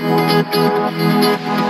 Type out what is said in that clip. Thank you.